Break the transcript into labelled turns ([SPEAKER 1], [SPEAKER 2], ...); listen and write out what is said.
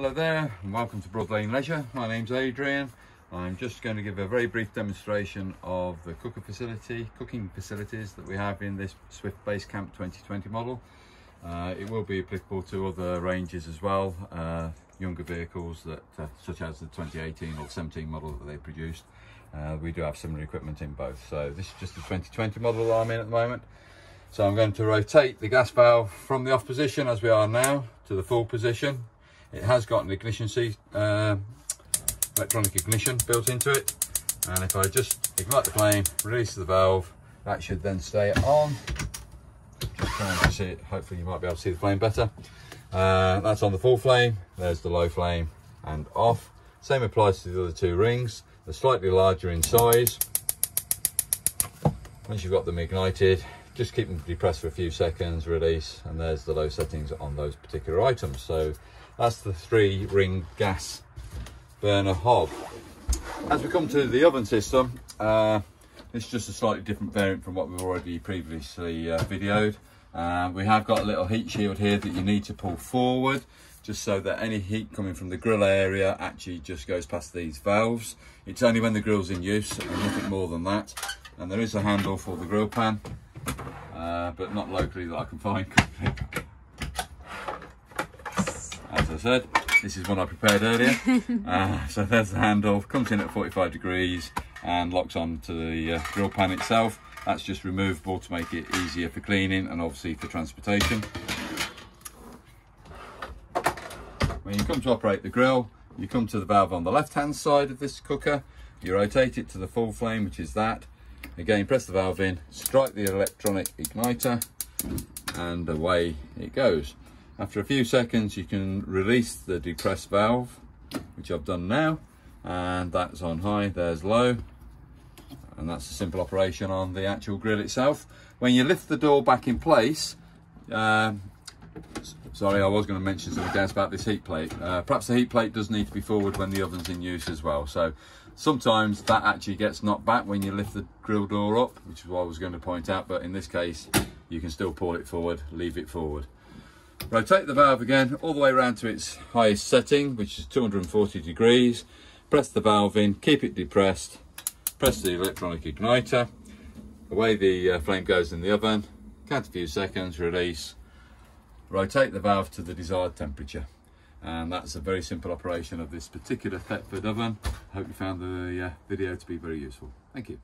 [SPEAKER 1] Hello there and welcome to Broad Lane Leisure. My name's Adrian. I'm just going to give a very brief demonstration of the cooker facility, cooking facilities that we have in this Swift Basecamp 2020 model. Uh, it will be applicable to other ranges as well, uh, younger vehicles that, uh, such as the 2018 or 17 model that they produced. Uh, we do have similar equipment in both. So this is just the 2020 model that I'm in at the moment. So I'm going to rotate the gas valve from the off position as we are now to the full position. It has got an ignition seat, uh, electronic ignition built into it. And if I just ignite the flame, release the valve, that should then stay on. Just trying to see it, hopefully you might be able to see the flame better. Uh, that's on the full flame, there's the low flame and off. Same applies to the other two rings. They're slightly larger in size. Once you've got them ignited, just keep them depressed for a few seconds, release, and there's the low settings on those particular items. So that's the three ring gas burner hob. As we come to the oven system, uh, it's just a slightly different variant from what we've already previously uh, videoed. Uh, we have got a little heat shield here that you need to pull forward just so that any heat coming from the grill area actually just goes past these valves. It's only when the grill's in use and nothing more than that. And there is a handle for the grill pan uh, but not locally that I can find. As I said, this is one I prepared earlier. uh, so there's the handle, comes in at 45 degrees and locks on to the uh, grill pan itself. That's just removable to make it easier for cleaning and obviously for transportation. When you come to operate the grill, you come to the valve on the left hand side of this cooker, you rotate it to the full flame, which is that, Again, press the valve in, strike the electronic igniter, and away it goes. After a few seconds, you can release the depressed valve, which I've done now, and that's on high, there's low, and that's a simple operation on the actual grill itself. When you lift the door back in place, um, sorry, I was going to mention something else about this heat plate. Uh, perhaps the heat plate does need to be forward when the oven's in use as well. So sometimes that actually gets knocked back when you lift the grill door up, which is what I was going to point out. But in this case, you can still pull it forward, leave it forward. Rotate the valve again all the way around to its highest setting, which is 240 degrees. Press the valve in, keep it depressed, press the electronic igniter. Away the uh, flame goes in the oven, count a few seconds, release, rotate the valve to the desired temperature and that's a very simple operation of this particular Thetford oven. I hope you found the uh, video to be very useful. Thank you.